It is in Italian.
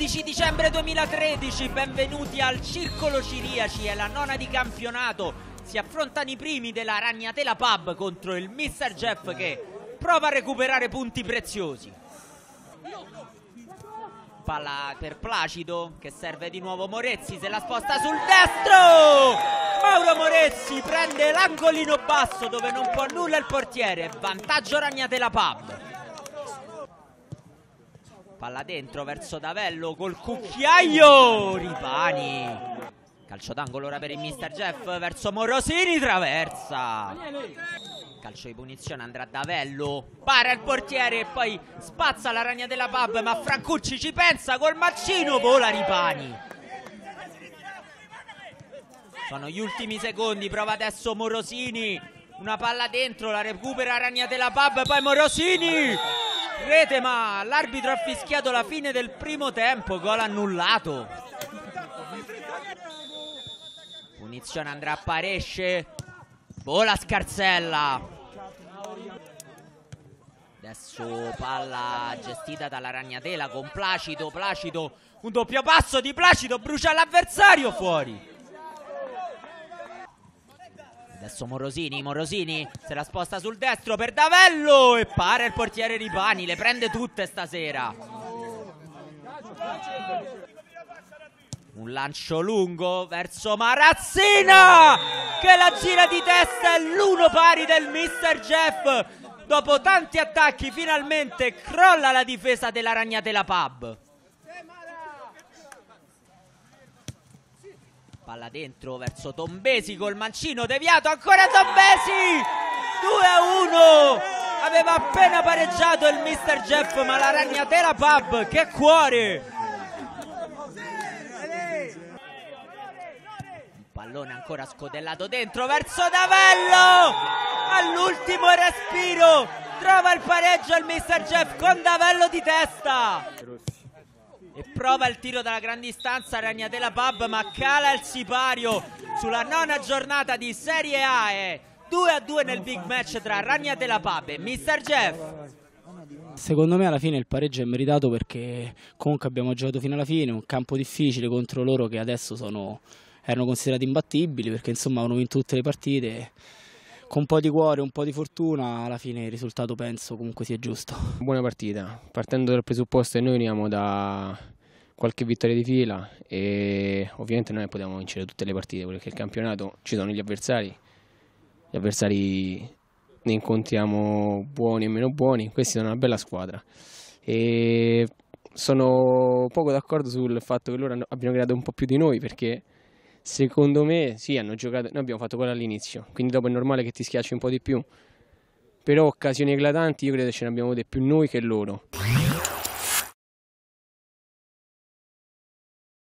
16 dicembre 2013, benvenuti al Circolo Ciriaci, è la nona di campionato. Si affrontano i primi della Ragnatela Pub contro il Mr. Jeff che prova a recuperare punti preziosi. Palla per Placido che serve di nuovo Morezzi, se la sposta sul destro! Mauro Morezzi prende l'angolino basso dove non può nulla il portiere, vantaggio Ragnatela Pub. Palla dentro verso Davello col cucchiaio. Ripani. Calcio d'angolo ora per il Mister Jeff verso Morosini. Traversa. Calcio di punizione andrà Davello. Para il portiere e poi spazza la ragna della pub. Ma Francucci ci pensa col mancino. Vola Ripani. Sono gli ultimi secondi. Prova adesso Morosini. Una palla dentro. La recupera Ragna della pub. Poi Morosini rete ma l'arbitro ha fischiato la fine del primo tempo, gol annullato. Punizione andrà a Paresce, vola Scarzella. Adesso palla gestita dalla Ragnatela con Placido, Placido, un doppio passo di Placido, brucia l'avversario fuori. Adesso Morosini, Morosini se la sposta sul destro per Davello e pare il portiere Ripani, le prende tutte stasera. Un lancio lungo verso Marazzina che la gira di testa è l'uno pari del Mister Jeff. Dopo tanti attacchi finalmente crolla la difesa della Ragnatela Pub. Palla dentro verso Tombesi col mancino deviato ancora Tombesi! 2 a 1 aveva appena pareggiato il Mister Jeff ma la Ragnatela Pub che cuore! Un pallone ancora scodellato dentro verso Davello! All'ultimo respiro! Trova il pareggio il Mister Jeff con Davello di testa e prova il tiro dalla gran distanza Ragnatela Pub ma cala il sipario sulla nona giornata di Serie A e 2 a 2 nel big match tra Ragnatela Pub e Mr. Jeff Secondo me alla fine il pareggio è meritato perché comunque abbiamo giocato fino alla fine, un campo difficile contro loro che adesso sono, erano considerati imbattibili perché insomma avevano vinto tutte le partite. Con un po' di cuore, un po' di fortuna, alla fine il risultato penso comunque sia giusto. Buona partita, partendo dal presupposto che noi veniamo da qualche vittoria di fila e ovviamente noi possiamo vincere tutte le partite perché il campionato ci sono gli avversari, gli avversari ne incontriamo buoni e meno buoni, questi sono una bella squadra. E sono poco d'accordo sul fatto che loro abbiano creato un po' più di noi perché secondo me sì hanno giocato, noi abbiamo fatto quello all'inizio, quindi dopo è normale che ti schiacci un po' di più, però occasioni eclatanti io credo ce ne abbiamo avute più noi che loro.